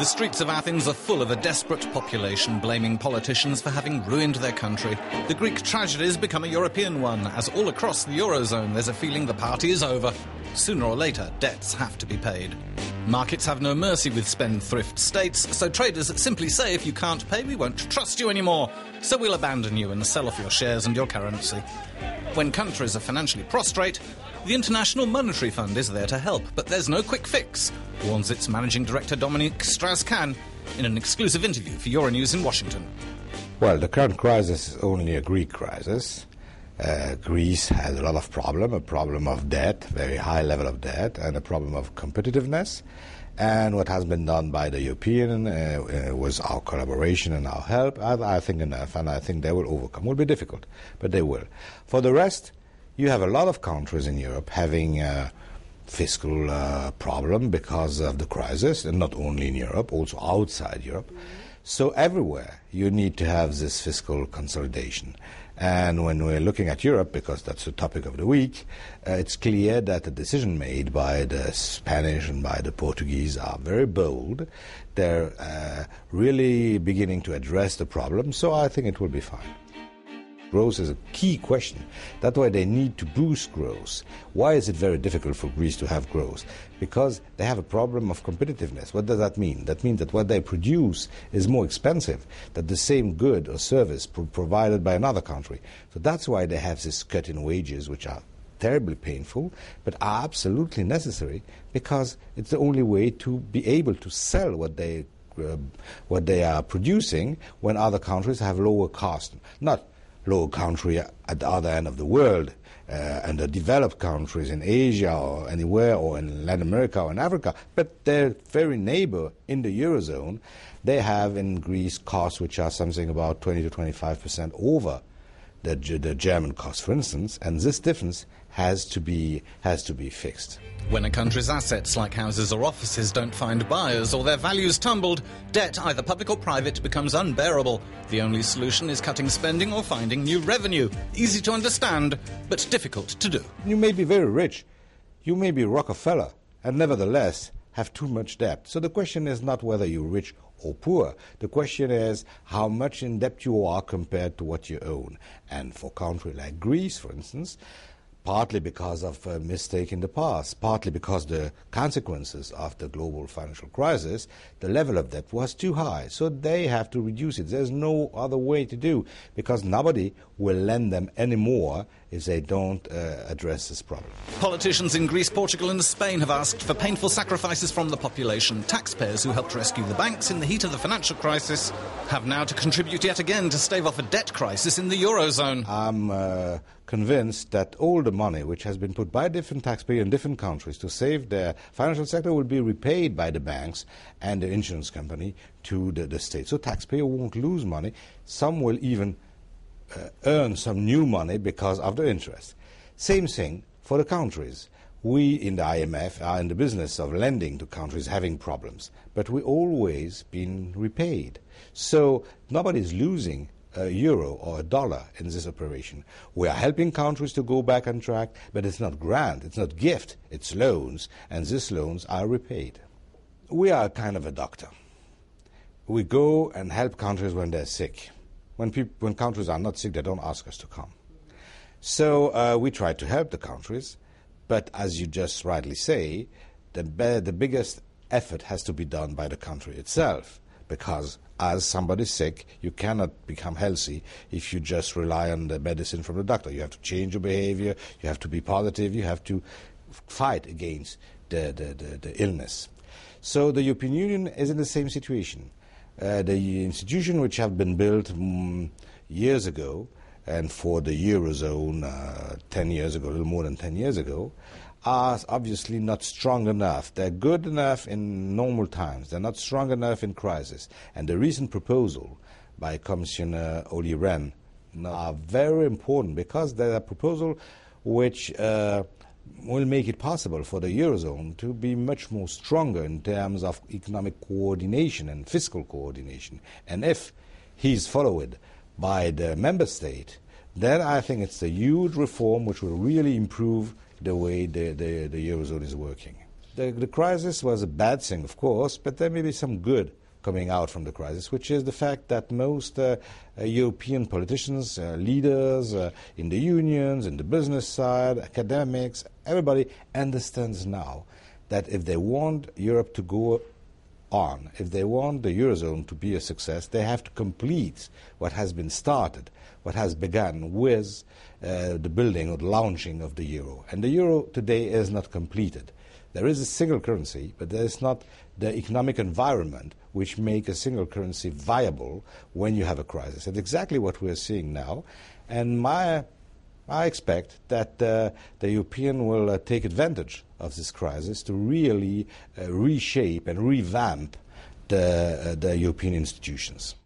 The streets of Athens are full of a desperate population blaming politicians for having ruined their country. The Greek tragedy has become a European one, as all across the Eurozone there's a feeling the party is over. Sooner or later, debts have to be paid. Markets have no mercy with spendthrift states, so traders simply say if you can't pay, we won't trust you anymore. So we'll abandon you and sell off your shares and your currency. When countries are financially prostrate, the International Monetary Fund is there to help, but there's no quick fix, warns its managing director Dominique Strauss-Kahn in an exclusive interview for Euronews in Washington. Well, the current crisis is only a Greek crisis. Uh, Greece has a lot of problem, a problem of debt, very high level of debt, and a problem of competitiveness. And what has been done by the European uh, uh, was our collaboration and our help. I, I think enough, and I think they will overcome. It will be difficult, but they will. For the rest, you have a lot of countries in Europe having a fiscal uh, problem because of the crisis, and not only in Europe, also outside Europe. So everywhere you need to have this fiscal consolidation. And when we're looking at Europe, because that's the topic of the week, uh, it's clear that the decision made by the Spanish and by the Portuguese are very bold. They're uh, really beginning to address the problem, so I think it will be fine. Growth is a key question. That's why they need to boost growth. Why is it very difficult for Greece to have growth? Because they have a problem of competitiveness. What does that mean? That means that what they produce is more expensive than the same good or service pro- provided by another country. So that's why they have this cut in wages, which are terribly painful, but are absolutely necessary because it's the only way to be able to sell what they uh, what they are producing when other countries have lower cost. Not low country at the other end of the world, uh, and the developed countries in Asia or anywhere, or in Latin America or in Africa, but their very neighbor in the Eurozone, they have in Greece costs which are something about 20 to 25 percent over the, the German cost, for instance, and this difference has to be has to be fixed. When a country's assets like houses or offices don't find buyers or their values tumbled, debt, either public or private, becomes unbearable. The only solution is cutting spending or finding new revenue. Easy to understand, but difficult to do. You may be very rich, you may be Rockefeller, and nevertheless have too much debt. So the question is not whether you're rich or poor. The question is how much in debt you are compared to what you own. And for a country like Greece, for instance, partly because of a mistake in the past, partly because the consequences of the global financial crisis, the level of debt was too high. So they have to reduce it. There's no other way to do because nobody will lend them anymore if they don't uh, address this problem. Politicians in Greece, Portugal, and Spain have asked for painful sacrifices from the population. Taxpayers who helped rescue the banks in the heat of the financial crisis have now to contribute yet again to stave off a debt crisis in the Eurozone. I'm uh, convinced that all the money which has been put by different taxpayers in different countries to save their financial sector will be repaid by the banks and the insurance company to the, the state. So taxpayers won't lose money. Some will even uh, earn some new money because of the interest. Same thing for the countries. We in the IMF are in the business of lending to countries having problems, but we always been repaid. So nobody is losing a euro or a dollar in this operation. We are helping countries to go back on track, but it's not grant, it's not gift, it's loans, and these loans are repaid. We are kind of a doctor. We go and help countries when they're sick. When, when countries are not sick, they don't ask us to come. So uh, we try to help the countries, but as you just rightly say, the, the biggest effort has to be done by the country itself because as somebody is sick, you cannot become healthy if you just rely on the medicine from the doctor. You have to change your behavior, you have to be positive, you have to fight against the, the, the, the illness. So the European Union is in the same situation. Uh, the institution which have been built mm, years ago and for the Eurozone uh, 10 years ago, a little more than 10 years ago, are obviously not strong enough. They're good enough in normal times. They're not strong enough in crisis. And the recent proposal by Commissioner Olli Rehn are very important because they're a proposal which uh, will make it possible for the Eurozone to be much more stronger in terms of economic coordination and fiscal coordination. And if he's followed by the member state, then I think it's a huge reform which will really improve the way the, the, the Eurozone is working. the, the crisis was a bad thing, of course, but there may be some good coming out from the crisis, which is the fact that most uh, uh, European politicians, uh, leaders uh, in the unions, in the business side, academics, everybody understands now that if they want Europe to go on, if they want the Eurozone to be a success, they have to complete what has been started, what has begun with uh, the building or the launching of the euro. And the euro today is not completed. There is a single currency, but there is not the economic environment which make a single currency viable when you have a crisis. That's exactly what we're seeing now. And my, I expect that uh, the European will uh, take advantage of this crisis to really uh, reshape and revamp the, the European institutions.